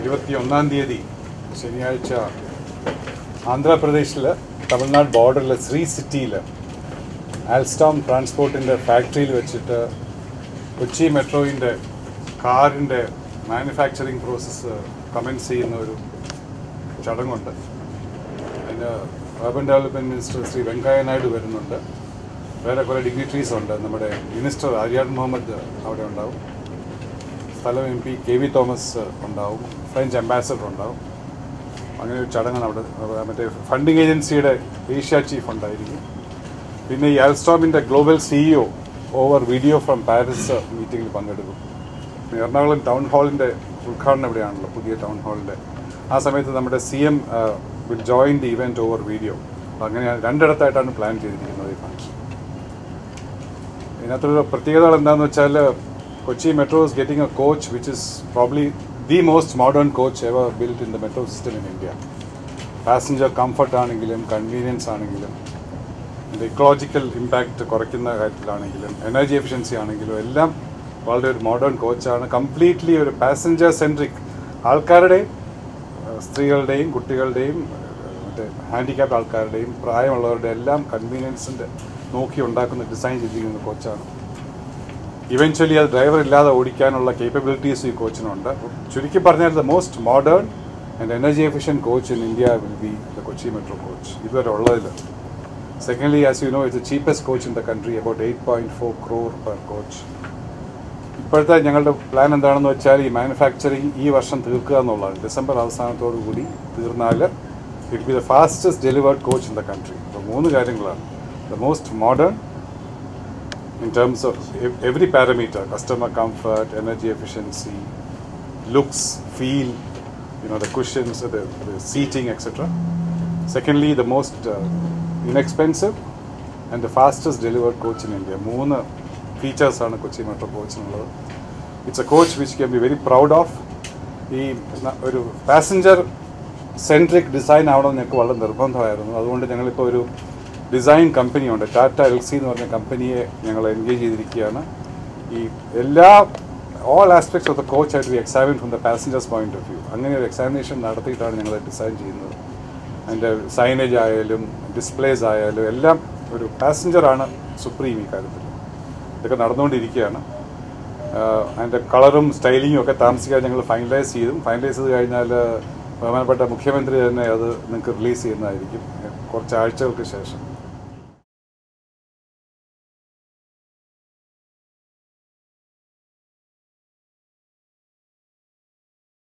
ഇരുപത്തി ഒന്നാം തീയതി ശനിയാഴ്ച ആന്ധ്രാപ്രദേശിൽ തമിഴ്നാട് ബോർഡറിലെ ശ്രീ സിറ്റിയിൽ ആൽസ്റ്റോം ട്രാൻസ്പോർട്ടിന്റെ ഫാക്ടറിയിൽ വെച്ചിട്ട് കൊച്ചി മെട്രോയിന്റെ കാറിന്റെ മാനുഫാക്ചറിങ് പ്രോസസ്സ് കമൻസ് ചെയ്യുന്ന ഒരു ചടങ്ങുണ്ട്. അതിന് urban development minister Shri Venkaiah Naidu വരുന്നുണ്ട്. വേറെ കുറേ ഡിഗ്നിറ്ററീസ് ഉണ്ട്. നമ്മുടെ മിനിസ്റ്റർ ആര്യാഡ് മുഹമ്മദ് അവിടെ ഉണ്ടാവും. സ്ഥലം M P K V Thomas ഉണ്ടാവും ഫ്രഞ്ച് അംബാസഡർ ഉണ്ടാവും. അങ്ങനെ ഒരു ചടങ്ങാണ് അവിടെ മറ്റേ ഫണ്ടിങ് ഏജൻസിയുടെ ഏഷ്യ ചീഫ് ഉണ്ടായിരിക്കും. പിന്നെ ഈ അൽസ്റ്റോമിന്റെ global CEO over video from Paris മീറ്റിംഗിൽ പങ്കെടുക്കും. എറണാകുളം ടൗൺ ഹാളിന്റെ ഉദ്ഘാടനം ഇവിടെയാണല്ലോ പുതിയ ടൗൺ ഹാളിന്റെ ആ സമയത്ത് നമ്മുടെ C M will join the event over video അങ്ങനെയാണ് രണ്ടിടത്തായിട്ടാണ് പ്ലാൻ ചെയ്തിരിക്കുന്നത് ഈ ഫംഗ്ഷൻ ഇതിനകത്തൊരു പ്രത്യേകതകൾ എന്താണെന്ന് വെച്ചാൽ Kochi Metro is getting a coach which is probably the most modern coach ever built in the metro system in India. Passenger comfort ആണെങ്കിലും convenience ആണെങ്കിലും ഇക്കോളജിക്കൽ ഇമ്പാക്റ്റ് കുറയ്ക്കുന്ന കാര്യത്തിലാണെങ്കിലും എനർജി എഫിഷ്യൻസി ആണെങ്കിലും എല്ലാം വളരെ ഒരു മോഡേൺ കോച്ചാണ് കംപ്ലീറ്റ്ലി ഒരു പാസഞ്ചർ സെൻട്രിക് ആൾക്കാരുടെയും സ്ത്രീകളുടെയും കുട്ടികളുടെയും മറ്റേ ഹാൻഡിക്യാപ്പ് ആൾക്കാരുടെയും പ്രായമുള്ളവരുടെ എല്ലാം കൺവീനിയൻസിന്റെ നോക്കി ഉണ്ടാക്കുന്ന ഡിസൈൻ ചെയ്തിരിക്കുന്ന കോച്ചാണ് ഇവൻച്വലി അത് ഡ്രൈവർ ഇല്ലാതെ ഓടിക്കാനുള്ള കേപ്പബിലിറ്റീസ് ഈ കോച്ചിനുണ്ട്. ചുരുക്കി പറഞ്ഞാൽ the most modern and energy efficient coach in India will be the Kochi metro coach ഇതുവരെ ഉള്ളതിൽ. Secondly as you know it's cheapest coach in the country about eight point four crore per coach ഇപ്പോഴത്തെ ഞങ്ങളുടെ plan എന്താണെന്ന് വെച്ചാൽ ഈ manufacturing ഈ വർഷം തീർക്കുക എന്നുള്ളതാണ്. ഡിസംബർ അവസാനത്തോടു കൂടി തീർന്നാൽ it be the fastest delivered coach in the country അപ്പോൾ മൂന്ന് കാര്യങ്ങളാണ്. The most modern in terms of ev- every parameter customer comfort energy efficiency looks feel you know the cushions the, the seating etc secondly the most uh, inexpensive and the fastest delivered coach in india മൂന്ന് features ആണ് Kochi metro കോച്ചിനുള്ളത് it's a coach which can be very proud of ഈ ന- ഒരു passenger centric design ആവണമെന്ന് ഞങ്ങൾക്ക് വളരെ നിർബന്ധമായിരുന്നു അതുകൊണ്ട് ഞങ്ങളിപ്പോൾ ഒരു Design കമ്പനിയുണ്ട്. ടാറ്റ എൽ സി എന്ന് പറഞ്ഞ കമ്പനിയെ ഞങ്ങൾ എൻഗേജ് ചെയ്തിരിക്കുകയാണ്. ഈ എല്ലാ all aspects of the coach ആയിട്ട് we examine from the passengers point of view അങ്ങനെ ഒരു എക്സാമിനേഷൻ നടത്തിയിട്ടാണ് ഞങ്ങൾ ഡിസൈൻ ചെയ്യുന്നത്. അതിന്റെ സൈനേജ് ആയാലും ഡിസ്പ്ലേസ് ആയാലും എല്ലാം ഒരു പാസഞ്ചറാണ് സുപ്രീം ഈ കാര്യത്തിൽ. ഇതൊക്കെ നടന്നുകൊണ്ടിരിക്കുകയാണ്. അതിന്റെ കളറും സ്റ്റൈലിങ്ങും ഒക്കെ താമസിക്കാതെ ഞങ്ങൾ ഫൈനലൈസ് ചെയ്തു. ഫൈനലൈസ് ചെയ്ത് കഴിഞ്ഞാൽ ബഹുമാനപ്പെട്ട മുഖ്യമന്ത്രി തന്നെ അത് നിങ്ങൾക്ക് റിലീസ് ചെയ്യുന്നതായിരിക്കും. കുറച്ച് ആഴ്ചകൾക്ക് ശേഷം.